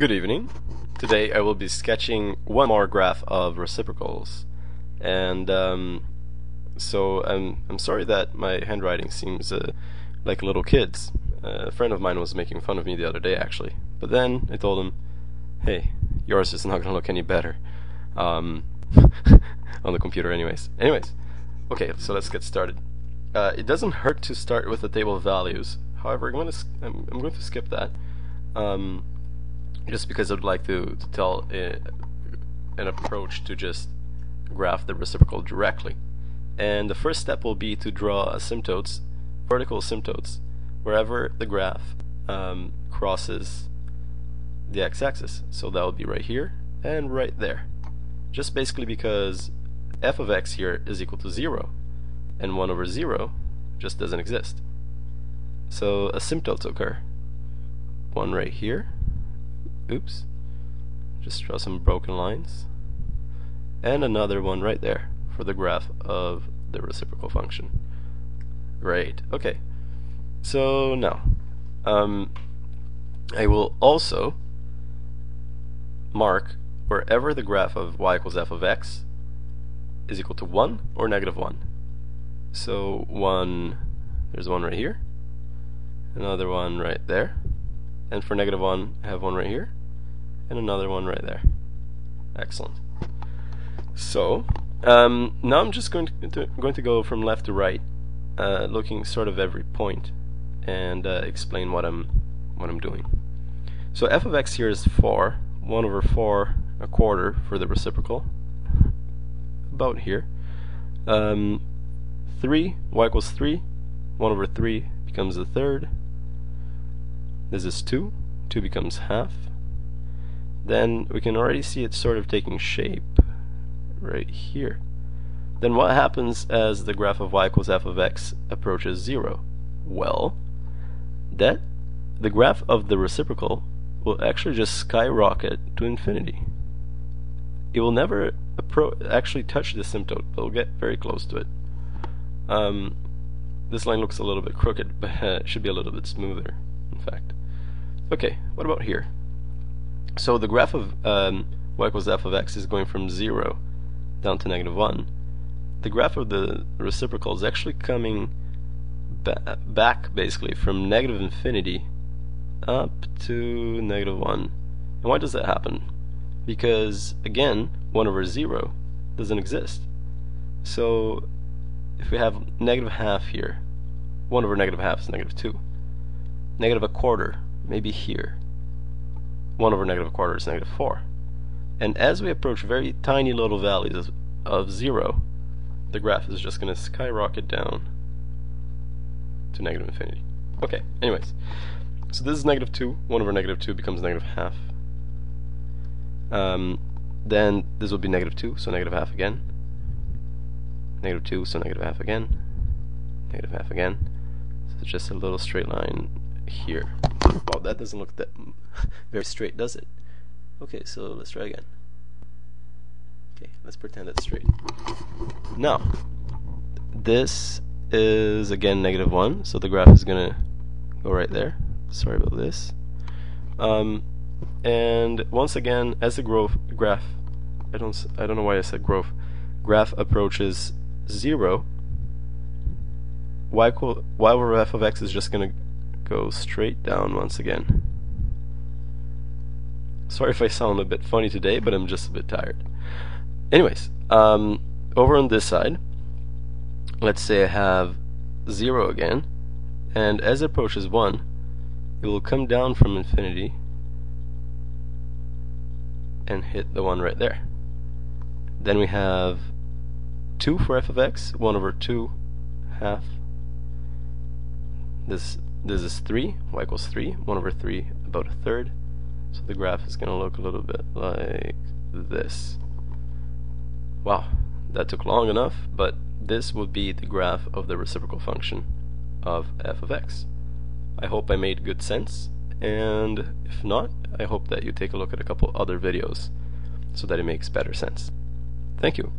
Good evening. Today I will be sketching one more graph of reciprocals. And um, so I'm, I'm sorry that my handwriting seems uh, like a little kid's. Uh, a friend of mine was making fun of me the other day actually. But then I told him, hey, yours is not going to look any better. Um, on the computer anyways. Anyways, okay, so let's get started. Uh, it doesn't hurt to start with the table of values. However, I'm going to, I'm, I'm going to skip that. Um, just because I'd like to, to tell a, an approach to just graph the reciprocal directly. And the first step will be to draw asymptotes, vertical asymptotes, wherever the graph um, crosses the x-axis. So that will be right here and right there. Just basically because f of x here is equal to 0 and 1 over 0 just doesn't exist. So asymptotes occur. One right here oops. Just draw some broken lines. And another one right there for the graph of the reciprocal function. Great. Okay. So now um, I will also mark wherever the graph of y equals f of x is equal to 1 or negative 1 so 1 there's one right here. Another one right there. And for negative 1 I have one right here and another one right there. Excellent. So um, now I'm just going to, going to go from left to right, uh, looking sort of every point, and uh, explain what I'm what I'm doing. So f of x here is 4, 1 over 4 a quarter for the reciprocal, about here. Um, 3, y equals 3, 1 over 3 becomes a third. This is 2, 2 becomes half then we can already see it sort of taking shape right here. Then what happens as the graph of y equals f of x approaches 0? Well, that the graph of the reciprocal will actually just skyrocket to infinity. It will never actually touch the asymptote, but will get very close to it. Um, this line looks a little bit crooked, but it should be a little bit smoother, in fact. Okay, what about here? So the graph of um, y equals f of x is going from 0 down to negative 1. The graph of the reciprocal is actually coming ba back basically from negative infinity up to negative 1. And why does that happen? Because again 1 over 0 doesn't exist. So if we have negative half here, 1 over negative half is negative 2. Negative a quarter, maybe here. 1 over negative a quarter is negative 4. And as we approach very tiny little values of, of 0, the graph is just going to skyrocket down to negative infinity. Okay, anyways. So this is negative 2. 1 over negative 2 becomes negative half. Um, then this will be negative 2, so negative half again. Negative 2, so negative half again. Negative half again. So it's just a little straight line here. Wow, that doesn't look that very straight, does it? Okay, so let's try again. Okay, let's pretend it's straight. Now, this is again negative 1, so the graph is going to go right there. Sorry about this. Um, and once again, as the growth graph, I don't, I don't know why I said growth, graph approaches 0, y, equal, y over f of x is just going to go straight down once again. Sorry if I sound a bit funny today, but I'm just a bit tired. Anyways, um, over on this side, let's say I have 0 again, and as it approaches 1, it will come down from infinity and hit the one right there. Then we have 2 for f of x, 1 over 2 half. This this is 3, y equals 3, 1 over 3, about a third. So the graph is going to look a little bit like this. Wow, that took long enough, but this would be the graph of the reciprocal function of f of x. I hope I made good sense, and if not, I hope that you take a look at a couple other videos so that it makes better sense. Thank you.